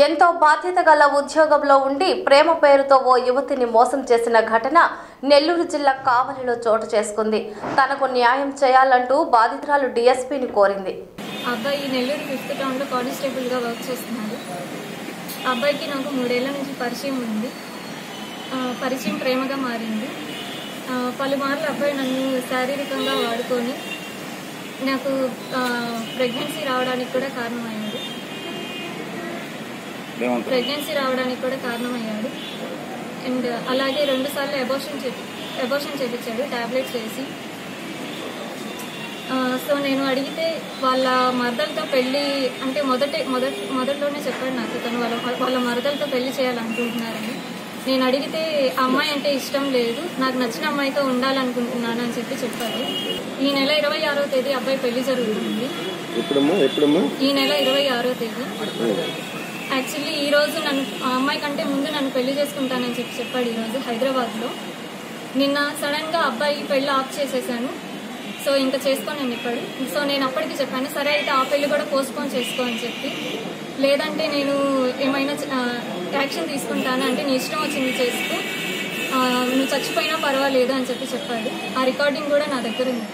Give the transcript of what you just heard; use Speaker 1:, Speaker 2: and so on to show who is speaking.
Speaker 1: ఎంతో బాధ్యత గల ఉద్యోగంలో ఉండి ప్రేమ పేరుతో ఓ యువతిని మోసం చేసిన ఘటన నెల్లూరు జిల్లా కావలిలో చోటు చేసుకుంది. తనకు న్యాయం చేయాలంటూ బాధితురాలు డీఎస్పీని కోరింది.
Speaker 2: అబ్బాయి నెల్లూరు ఫిఫ్త్ టౌన్లో కానిస్టేబుల్గా వర్క్ చేస్తున్నాడు. అబ్బాయికి నాకు మూడేళ్ళ నుంచి పరిచయం ఉంది. పరిచయం ప్రేమగా మారింది. పలుమార్లు అబ్బాయి నన్ను శారీరకంగా వాడుకొని నాకు ప్రెగ్నెన్సీ రావడానికి కూడా కారణమైంది ప్రెగ్నెన్సీ రావడానికి కూడా కారణమయ్యాడు. అండ్ అలాగే రెండుసార్లు అబోషన్ చేపి అబోషన్ చేపించాడు టాబ్లెట్స్ వేసి. సో నేను అడిగితే వాళ్ళ మరదలతో పెళ్ళి అంటే మొదటి మొదటి మొదట్లోనే చెప్పాడు నాకు. తను వాళ్ళ వాళ్ళ మరదలతో పెళ్ళి చేయాలనుకుంటున్నారని. నేను అడిగితే అమ్మాయి అంటే ఇష్టం లేదు నాకు నచ్చిన అమ్మాయితో ఉండాలనుకుంటున్నాను అని చెప్పి చెప్పాడు. ఈ నెల ఇరవై ఆరో తేదీ అబ్బాయి పెళ్ళి జరుగుతుంది. ఈ నెల ఇరవై ఆరో తేదీ. యాక్చువల్లీ ఈరోజు రోజు నన్ను ఆ అమ్మాయి కంటే ముందు నన్ను పెళ్ళి చేసుకుంటానని చెప్పి చెప్పాడు ఈ రోజు హైదరాబాద్లో. నిన్న సడన్గా అబ్బాయి పెళ్ళి ఆఫ్ చేసేసాను. సో ఇంకా చేసుకోనండి ఇప్పుడు సో నేను అప్పటికి చెప్పాను సరే అయితే ఆ పెళ్ళి కూడా పోస్ట్పోన్ చేసుకో అని చెప్పి. లేదంటే నేను ఏమైనా యాక్షన్ తీసుకుంటాను అంటే నీ ఇష్టం వచ్చింది చేస్తూ నువ్వు చచ్చిపోయినా పర్వాలేదు అని చెప్పి చెప్పాడు. ఆ రికార్డింగ్ కూడా నా దగ్గర ఉంది.